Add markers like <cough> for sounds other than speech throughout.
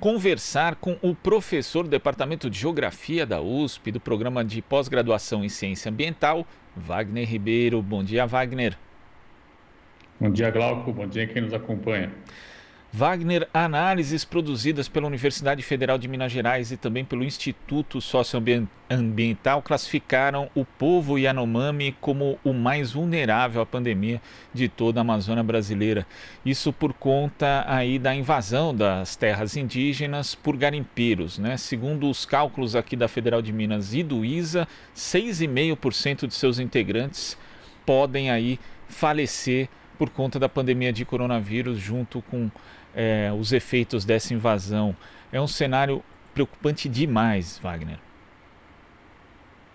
conversar com o professor do Departamento de Geografia da USP, do Programa de Pós-Graduação em Ciência Ambiental, Wagner Ribeiro. Bom dia, Wagner. Bom dia, Glauco. Bom dia quem nos acompanha. Wagner, análises produzidas pela Universidade Federal de Minas Gerais e também pelo Instituto Socioambiental classificaram o povo Yanomami como o mais vulnerável à pandemia de toda a Amazônia brasileira. Isso por conta aí da invasão das terras indígenas por garimpeiros, né? Segundo os cálculos aqui da Federal de Minas e do ISA, 6,5% de seus integrantes podem aí falecer por conta da pandemia de coronavírus junto com é, os efeitos dessa invasão. É um cenário preocupante demais, Wagner.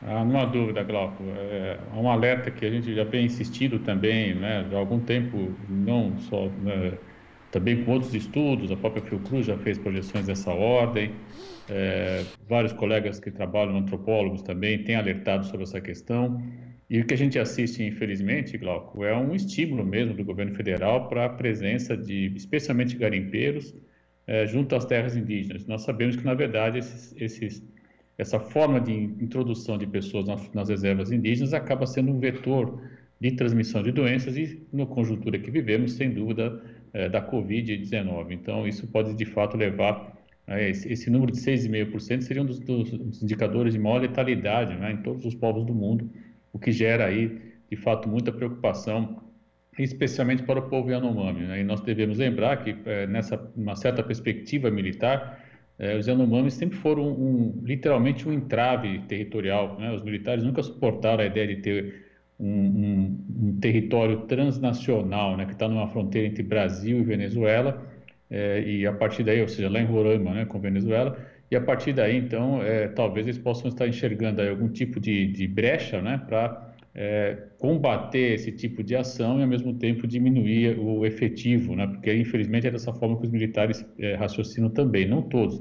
Ah, não há dúvida, Glauco. É, um alerta que a gente já vem insistindo também, né, há algum tempo, não só, né, também com outros estudos, a própria Fiocruz já fez projeções dessa ordem, é, vários colegas que trabalham, antropólogos também, têm alertado sobre essa questão. E o que a gente assiste, infelizmente, Glauco, é um estímulo mesmo do governo federal para a presença de, especialmente garimpeiros, é, junto às terras indígenas. Nós sabemos que, na verdade, esses, esses, essa forma de introdução de pessoas nas, nas, reservas indígenas acaba sendo um vetor de transmissão de doenças e, na conjuntura que vivemos, sem dúvida, é, da Covid-19. Então, isso pode, de fato, levar esse, esse, número de 6,5% seria um dos, dos, indicadores de maior letalidade né, em todos os povos do mundo o que gera aí, de fato, muita preocupação, especialmente para o povo Yanomami. Né? E nós devemos lembrar que, é, nessa uma certa perspectiva militar, é, os Yanomamis sempre foram, um, literalmente, um entrave territorial. Né? Os militares nunca suportaram a ideia de ter um, um, um território transnacional, né? que está numa fronteira entre Brasil e Venezuela, é, e a partir daí, ou seja, lá em Roraima, né, com Venezuela, e a partir daí, então, é, talvez eles possam estar enxergando algum tipo de, de brecha né, para é, combater esse tipo de ação e, ao mesmo tempo, diminuir o efetivo, né, porque, infelizmente, é dessa forma que os militares é, raciocinam também, não todos,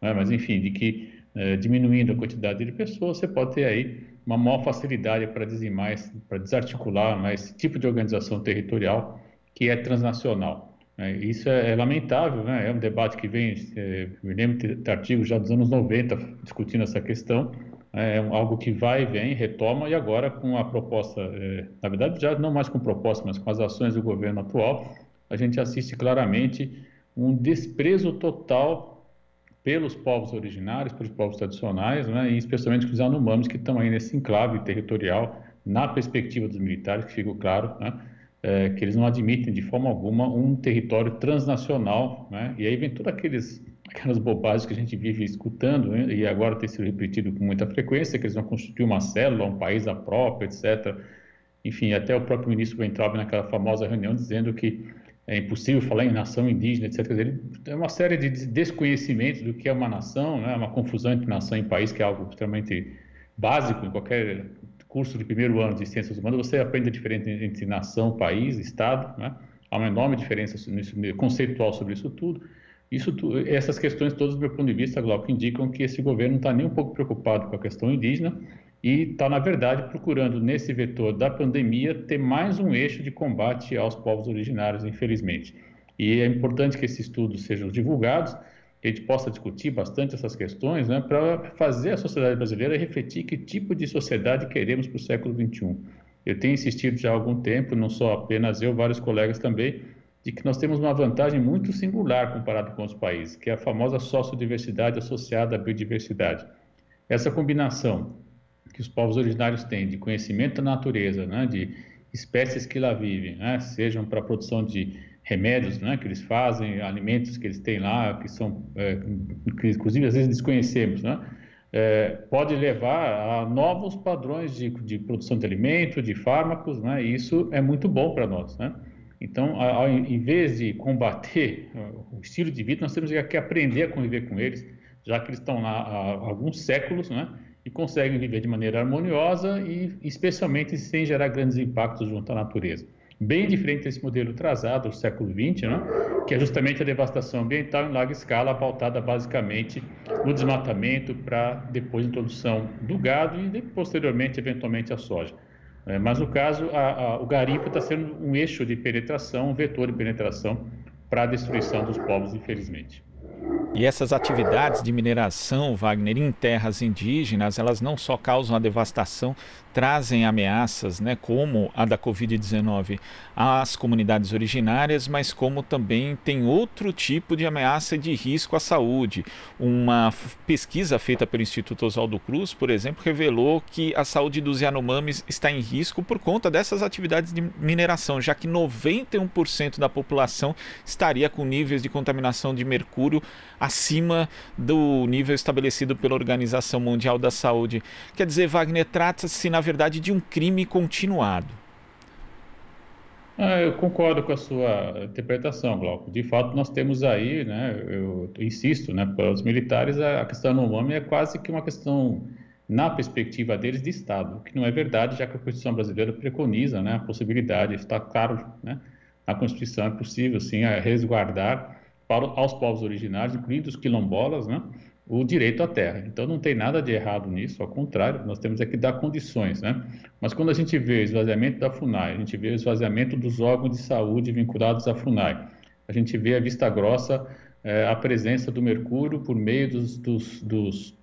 né, mas, enfim, de que é, diminuindo a quantidade de pessoas, você pode ter aí uma maior facilidade para dizimar, para desarticular né, esse tipo de organização territorial que é transnacional. É, isso é, é, lamentável, né? é um debate que vem, é, me lembro de artigos já dos anos 90 discutindo essa questão, é, é algo que vai vem, retoma, e agora com a proposta, é, na verdade já não mais com proposta, mas com as ações do governo atual, a gente assiste claramente um desprezo total pelos povos originários, pelos povos tradicionais, né? e especialmente os anomames que estão aí nesse enclave territorial, na perspectiva dos militares, que ficou claro, né? É, que eles não admitem de forma alguma um território transnacional, né? E aí vem todas aqueles aquelas bobagens que a gente vive escutando né? e agora tem sido repetido com muita frequência que eles vão constituir uma célula, um país à própria, etc. Enfim, até o próprio ministro Weintraub naquela famosa reunião dizendo que é impossível falar em nação indígena, etc. Ele é uma série de desconhecimentos do que é uma nação, né? Uma confusão entre nação e país que é algo extremamente básico em qualquer curso de primeiro ano de ciências humanas, você aprende a diferença entre nação, país, estado, né? Há uma enorme diferença conceitual sobre isso tudo. Isso, essas questões todas, do meu ponto de vista, Glauco, indicam que esse governo não está nem um pouco preocupado com a questão indígena e está, na verdade, procurando, nesse vetor da pandemia, ter mais um eixo de combate aos povos originários, infelizmente. E é importante que esses estudos sejam divulgados, que a gente possa discutir bastante essas questões, né, para fazer a sociedade brasileira refletir que tipo de sociedade queremos para o século XXI. Eu tenho insistido já há algum tempo, não só apenas eu, vários colegas também, de que nós temos uma vantagem muito singular comparado com os países, que é a famosa sociodiversidade associada à biodiversidade. Essa combinação que os povos originários têm de conhecimento da natureza, né, de espécies que lá vivem, né, sejam para a produção de remédios né, que eles fazem, alimentos que eles têm lá, que são, é, que inclusive às vezes desconhecemos, né, é, pode levar a novos padrões de, de, produção de alimento, de fármacos, né, e isso é muito bom para nós. Né? Então, ao, em vez de combater o estilo de vida, nós temos que aprender a conviver com eles, já que eles estão lá há alguns séculos, né, e conseguem viver de maneira harmoniosa e especialmente sem gerar grandes impactos junto à natureza bem diferente desse modelo trazado do século XX, né? que é justamente a devastação ambiental em larga escala, pautada basicamente no desmatamento para depois introdução do gado e posteriormente, eventualmente, a soja. É, mas no caso, a, a, o garimpo está sendo um eixo de penetração, um vetor de penetração para a destruição dos povos, infelizmente. E essas atividades de mineração, Wagner, em terras indígenas, elas não só causam a devastação, trazem ameaças, né, como a da Covid-19 às comunidades originárias, mas como também tem outro tipo de ameaça de risco à saúde. Uma pesquisa feita pelo Instituto Oswaldo Cruz, por exemplo, revelou que a saúde dos Yanomamis está em risco por conta dessas atividades de mineração, já que 91% da população estaria com níveis de contaminação de mercúrio acima do nível estabelecido pela Organização Mundial da Saúde. Quer dizer, Wagner, trata-se, na verdade, de um crime continuado. Ah, eu concordo com a sua interpretação, Glauco. De fato, nós temos aí, né, eu insisto, né, para os militares, a questão do nome é quase que uma questão, na perspectiva deles, de Estado, o que não é verdade, já que a Constituição brasileira preconiza né, a possibilidade, está claro, né, na Constituição é possível, sim, resguardar para, aos povos originários, incluindo os quilombolas, né, o direito à terra. Então não tem nada de errado nisso, ao contrário, nós temos é que dar condições, né? Mas quando a gente vê o esvaziamento da FUNAI, a gente vê o esvaziamento dos órgãos de saúde vinculados à FUNAI, a gente vê a vista grossa é, a presença do mercúrio por meio dos, dos, dos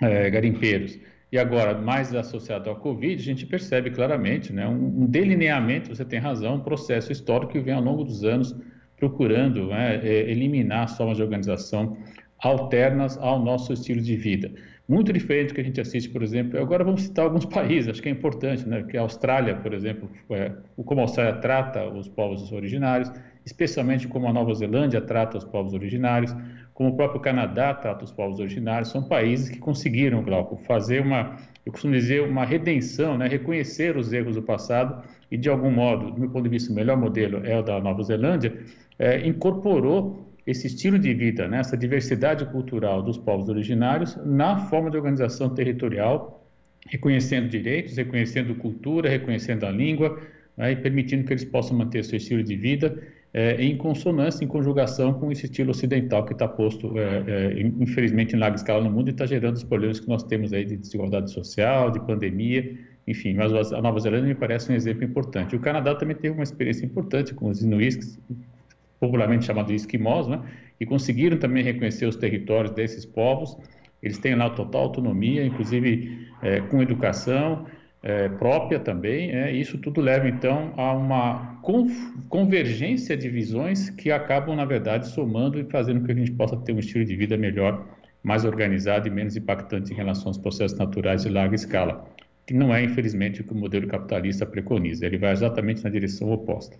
é, garimpeiros. E agora, mais associado ao Covid, a gente percebe claramente né, um, um delineamento, você tem razão, um processo histórico que vem ao longo dos anos procurando né, é, eliminar as formas de organização alternas ao nosso estilo de vida. Muito diferente do que a gente assiste, por exemplo. Agora vamos citar alguns <laughs> países, acho que é importante, né? Que a Austrália, por exemplo, é, como a Austrália trata os povos originários, especialmente como a Nova Zelândia trata os povos originários, como o próprio Canadá trata os povos originários, são países que conseguiram, Glauco, fazer uma, eu costumo dizer, uma redenção, né? reconhecer os erros do passado e, de algum modo, do meu ponto de vista, o melhor modelo é o da Nova Zelândia, é, incorporou esse estilo de vida, né, essa diversidade cultural dos povos originários na forma de organização territorial, reconhecendo direitos, reconhecendo cultura, reconhecendo a língua né, e permitindo que eles possam manter seu estilo de vida é, em consonância, em conjugação com esse estilo ocidental que está posto, é, é, infelizmente, em larga escala no mundo e está gerando os problemas que nós temos aí de desigualdade social, de pandemia, enfim. Mas a Nova Zelândia me parece um exemplo importante. O Canadá também teve uma experiência importante com os inuits, popularmente chamado esquimós, né? e conseguiram também reconhecer os territórios desses povos. Eles têm lá total autonomia, inclusive é, com educação é, própria também. É, isso tudo leva então a uma convergência de visões que acabam, na verdade, somando e fazendo com que a gente possa ter um estilo de vida melhor, mais organizado e menos impactante em relação aos processos naturais de larga escala, que não é, infelizmente, o que o modelo capitalista preconiza. Ele vai exatamente na direção oposta.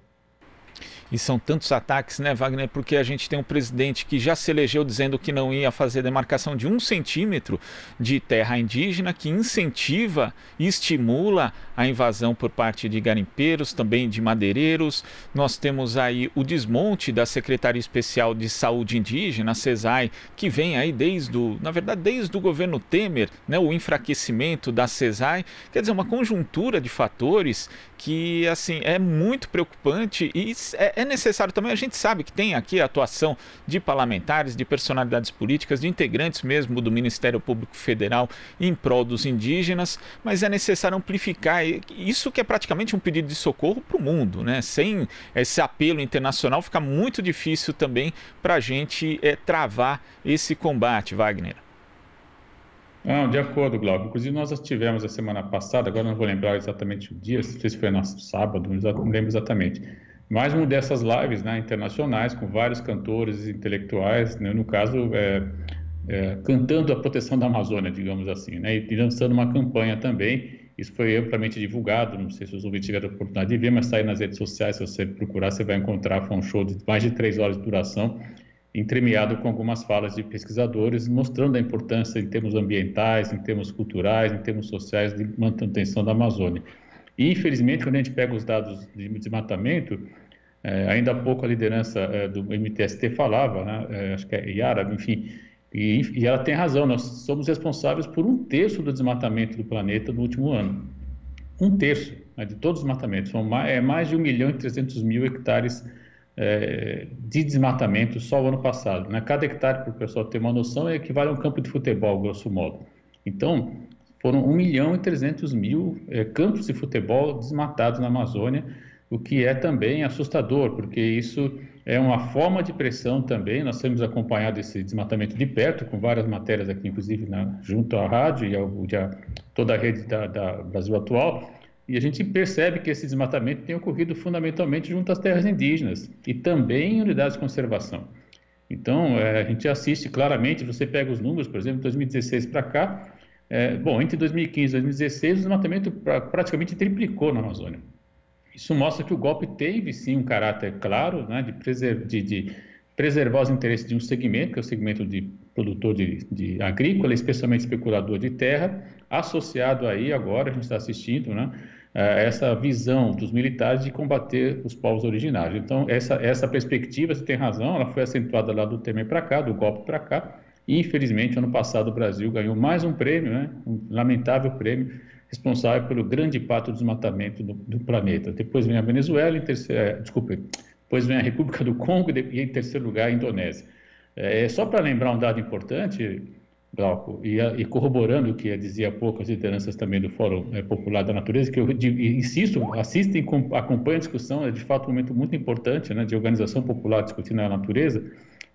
E são tantos ataques, né, Wagner? Porque a gente tem um presidente que já se elegeu dizendo que não ia fazer demarcação de um centímetro de terra indígena, que incentiva e estimula a invasão por parte de garimpeiros, também de madeireiros. Nós temos aí o desmonte da Secretaria Especial de Saúde Indígena, a CESAI, que vem aí desde o, na verdade, desde o governo Temer, né, o enfraquecimento da CESAI. Quer dizer, uma conjuntura de fatores que, assim, é muito preocupante e é, é necessário também, a gente sabe que tem aqui a atuação de parlamentares, de personalidades políticas, de integrantes mesmo do Ministério Público Federal em prol dos indígenas, mas é necessário amplificar isso que é praticamente um pedido de socorro para o mundo, né? Sem esse apelo internacional fica muito difícil também para a gente é, travar esse combate, Wagner. Não, de acordo, Glauco. Inclusive, nós tivemos a semana passada, agora não vou lembrar exatamente o dia, não sei se foi no sábado, não lembro exatamente mais uma dessas lives né, internacionais com vários cantores intelectuais, né, no caso, é, é, cantando a proteção da Amazônia, digamos assim, né, e lançando uma campanha também. Isso foi amplamente divulgado, não sei se os ouvintes tiveram a oportunidade de ver, mas está aí nas redes sociais, se você procurar, você vai encontrar, foi um show de mais de três horas de duração, entremeado com algumas falas de pesquisadores, mostrando a importância em termos ambientais, em termos culturais, em termos sociais de manutenção da Amazônia. E, infelizmente, quando a gente pega os dados de desmatamento, é, ainda há pouco a liderança é, do MTST falava, né, é, acho que é Yara, enfim, e, e, ela tem razão, nós somos responsáveis por um terço do desmatamento do planeta no último ano. Um terço né, de todos os desmatamentos, são mais, é mais de 1 milhão e 300 mil hectares é, de desmatamento só o ano passado. Né? Cada hectare, para o pessoal ter uma noção, equivale a um campo de futebol, grosso modo. Então, foram 1 milhão e 300 mil é, campos de futebol desmatados na Amazônia, o que é também assustador, porque isso é uma forma de pressão também. Nós temos acompanhado esse desmatamento de perto, com várias matérias aqui, inclusive na, junto à rádio e ao, a, toda a rede da, da, Brasil Atual. E a gente percebe que esse desmatamento tem ocorrido fundamentalmente junto às terras indígenas e também em unidades de conservação. Então, é, a gente assiste claramente, você pega os números, por exemplo, de 2016 para cá, é, bom, entre 2015 e 2016, o desmatamento pra, praticamente triplicou na Amazônia. Isso mostra que o golpe teve sim um caráter claro né, de, de, de, preservar os interesses de um segmento, que é o segmento de produtor de, de agrícola, especialmente especulador de terra, associado aí agora, a gente está assistindo, né, essa visão dos militares de combater os povos originários. Então, essa, essa perspectiva, você tem razão, ela foi acentuada lá do Temer para cá, do golpe para cá, infelizmente, ano passado, o Brasil ganhou mais um prêmio, né, um lamentável prêmio, responsável pelo grande impacto do desmatamento do, do planeta. Depois vem a Venezuela, em terceiro, é, desculpe, depois vem a República do Congo e, em terceiro lugar, a Indonésia. É, só para lembrar um dado importante, Glauco, e, e, corroborando o que dizia há pouco as lideranças também do Fórum é, Popular da Natureza, que eu de, insisto, assistem, acompanhem a discussão, é de fato um momento muito importante né, de organização popular discutindo a natureza,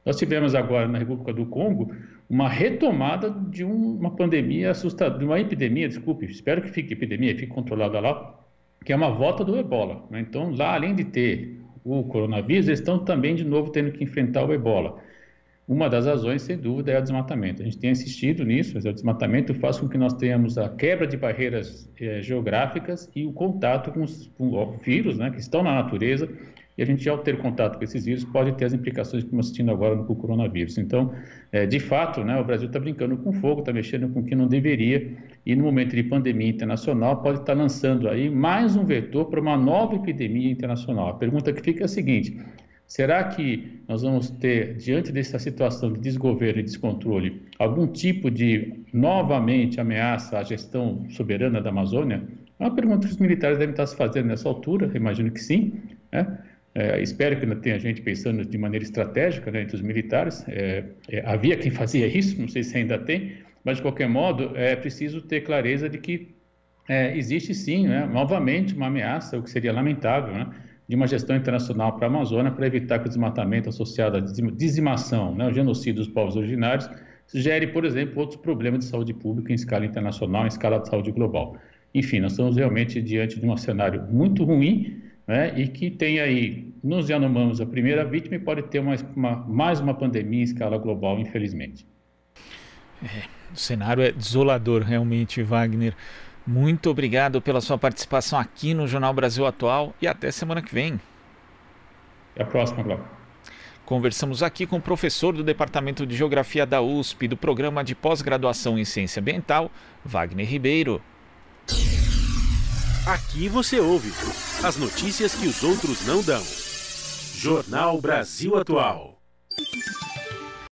nós tivemos agora na República do Congo uma retomada de uma pandemia assustadora, de uma epidemia, desculpe, espero que fique epidemia, fique controlada lá, que é uma volta do ebola. Né? Então, lá, além de ter o coronavírus, eles estão também de novo tendo que enfrentar o ebola. Uma das razões, sem dúvida, é o desmatamento. A gente tem insistido nisso, mas o desmatamento faz com que nós tenhamos a quebra de barreiras eh, geográficas e o contato com os, com os vírus né, que estão na natureza e a gente, ao ter contato com esses vírus, pode ter as implicações que estamos assistindo agora no coronavírus. Então, é, de fato, né, o Brasil está brincando com fogo, está mexendo com o que não deveria, e no momento de pandemia internacional, pode estar tá lançando aí mais um vetor para uma nova epidemia internacional. A pergunta que fica é a seguinte: será que nós vamos ter, diante dessa situação de desgoverno e descontrole, algum tipo de, novamente, ameaça à gestão soberana da Amazônia? É uma pergunta que os militares devem estar se fazendo nessa altura, imagino que sim, né? É, espero que ainda tenha gente pensando de maneira estratégica né, entre os militares. É, é, havia quem fazia isso, não sei se ainda tem, mas de qualquer modo é preciso ter clareza de que é, existe sim, né, novamente, uma ameaça, o que seria lamentável, né, de uma gestão internacional para a Amazônia para evitar que o desmatamento associado à dizimação, né, o genocídio dos povos originários, gere, por exemplo, outros problemas de saúde pública em escala internacional, em escala de saúde global. Enfim, nós estamos realmente diante de um cenário muito ruim né, e que tem aí nos Yanomamis a primeira vítima e pode ter uma, uma, mais uma pandemia em escala global, infelizmente. É, o cenário é desolador, realmente, Wagner. Muito obrigado pela sua participação aqui no Jornal Brasil Atual e até semana que vem. Até a próxima, Glauco. Conversamos aqui com o professor do Departamento de Geografia da USP do Programa de Pós-Graduação em Ciência Ambiental, Wagner Ribeiro. Aqui você ouve as notícias que os outros não dão. Jornal Brasil Atual.